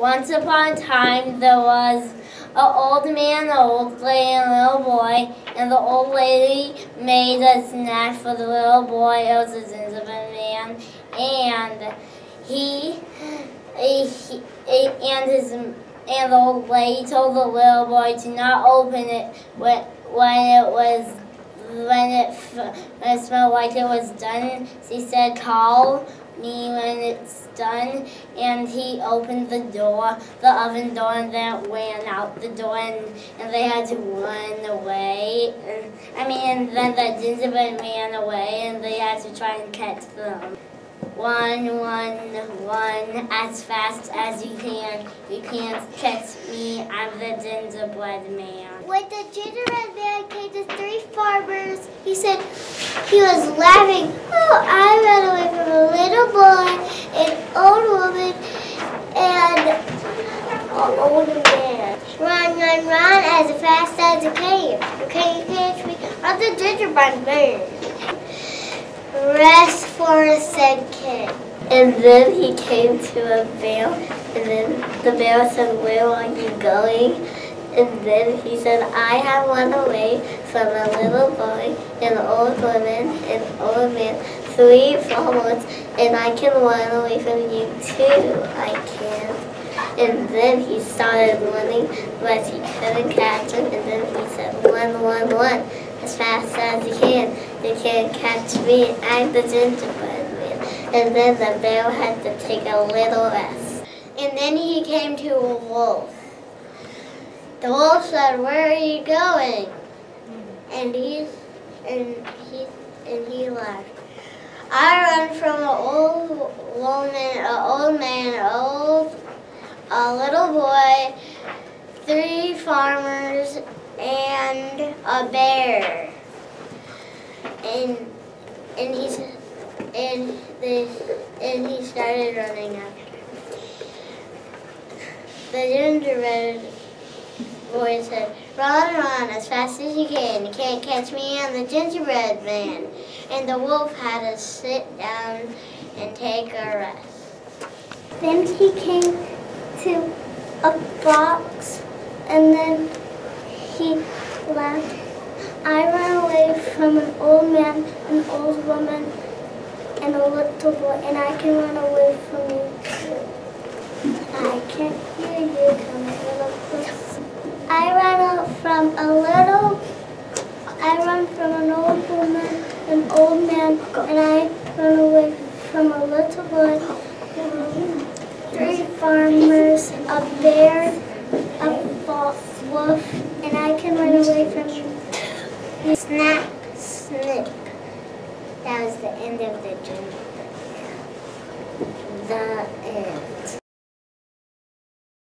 Once upon a time, there was an old man, an old lady, and a little boy. And the old lady made a snack for the little boy. It was a gingerbread man, and he, he, and his and the old lady told the little boy to not open it when when it was when it when it smelled like it was done. She said, "Call me when it's done." And he opened the door, the oven door, and then ran out the door, and, and they had to run away. And, I mean, and then the gingerbread ran away, and they had to try and catch them. One, one, one, as fast as you can. You can't catch me, I'm the gingerbread man. When the gingerbread man came to three farmers, he said he was laughing. Oh, I ran away from a little boy, an old woman, and an old man. Run, run, run as fast as you can. You can't catch me, I'm the gingerbread man. Rest for a second. And then he came to a bear, and then the bear said, where are you going? And then he said, I have run away from a little boy, an old woman, an old man, three farmers, and I can run away from you too. I can. And then he started running, but he couldn't catch him, and then he said, run, run, run, as fast as you can. You can't catch me, I'm the gingerbread man. And then the bear had to take a little rest. And then he came to a wolf. The wolf said, "Where are you going?" And he and he and he laughed. I run from an old woman, an old man, an old a little boy, three farmers, and a bear. And and he and the and he started running after. The gingerbread boy said, Run, run as fast as you can. You can't catch me, I'm the gingerbread man. And the wolf had to sit down and take a rest. Then he came to a box and then he laughed. I ran away from an old man, an old woman, and a little boy, and I can run away from you too. I can't hear you coming little closer. I ran from a little, I run from an old woman, an old man, and I run away from a little boy, three farmers, a bear, a false wolf, and I can run away from you. Snap, snip. That was the end of the journey. The end.